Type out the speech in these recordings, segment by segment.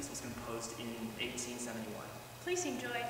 piece was composed in 1871. Please enjoy.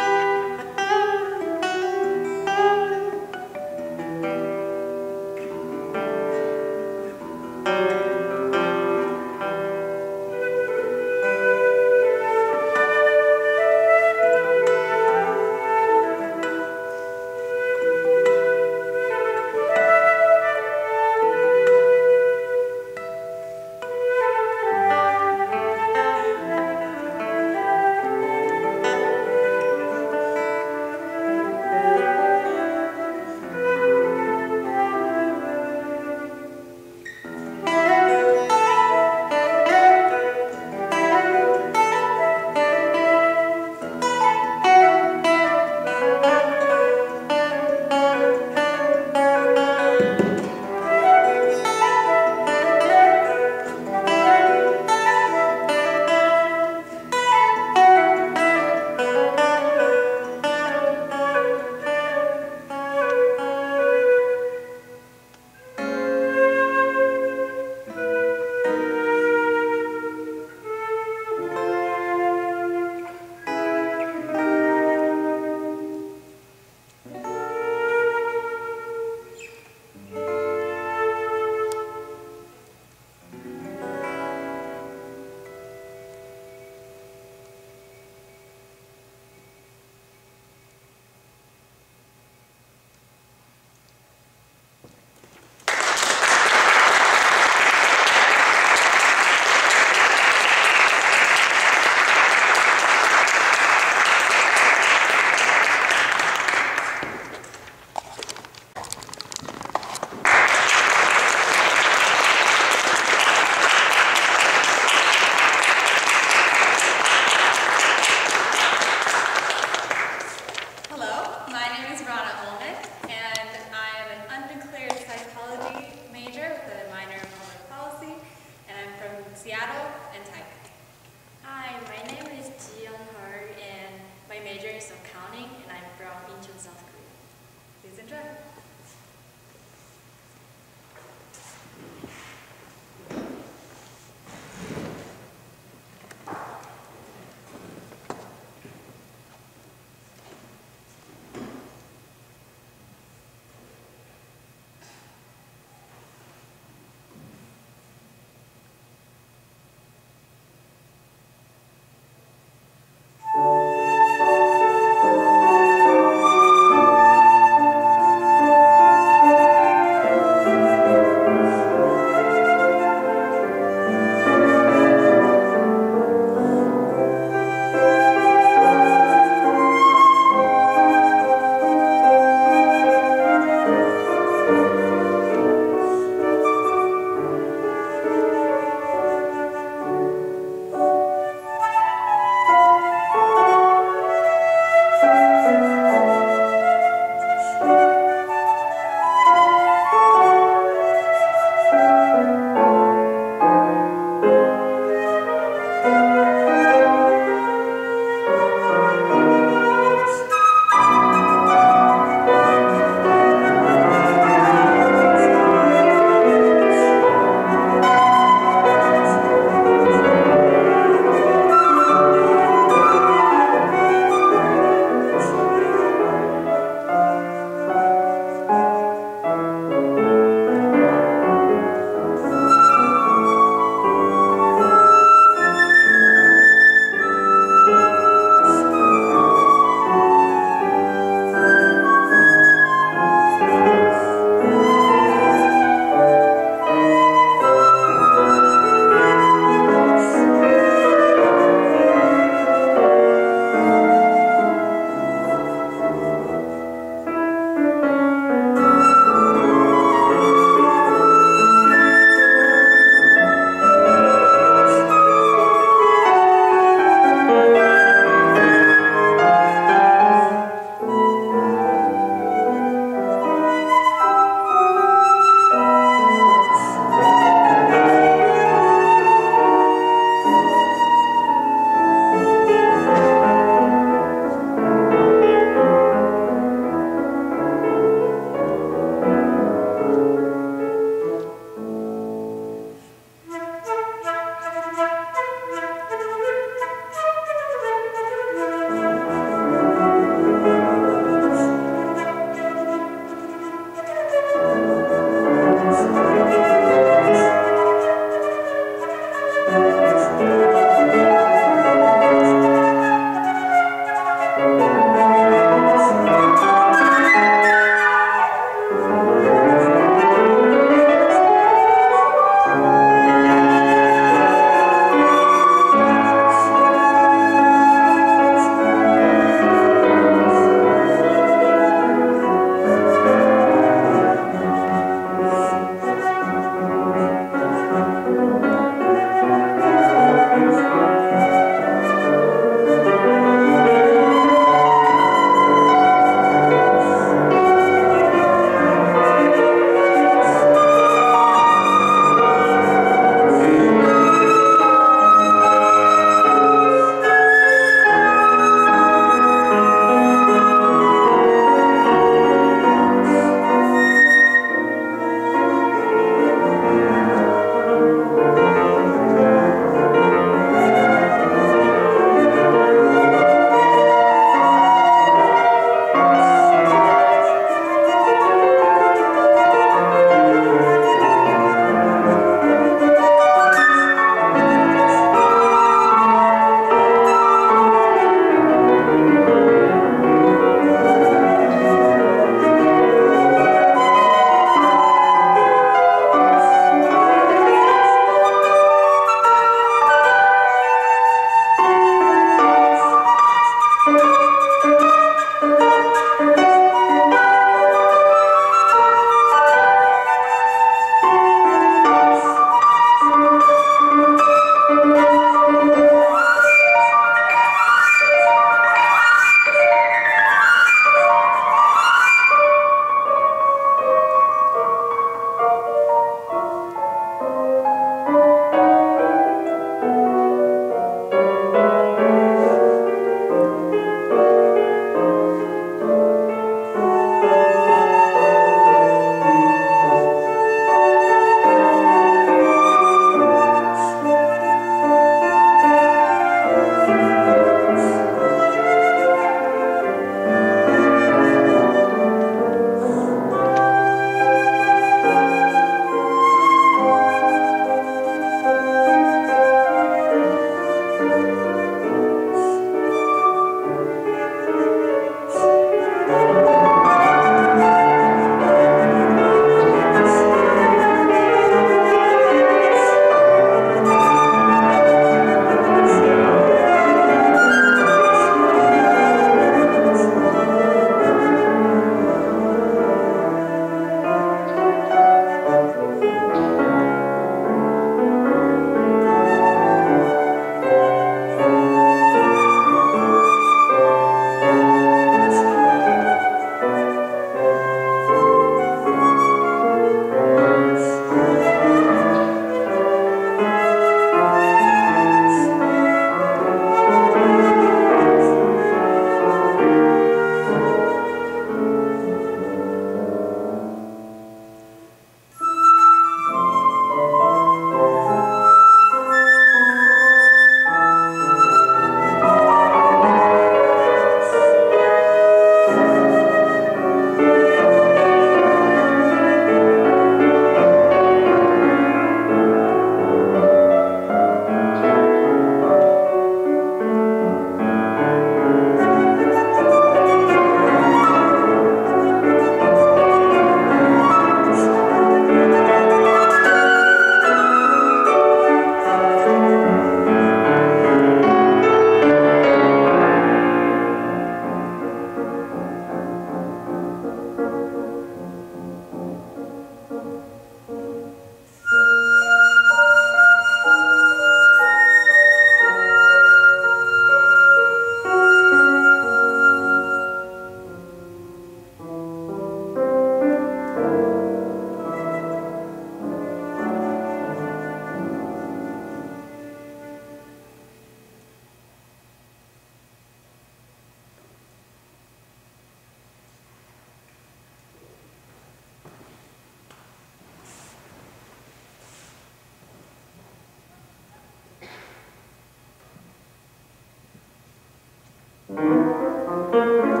Thank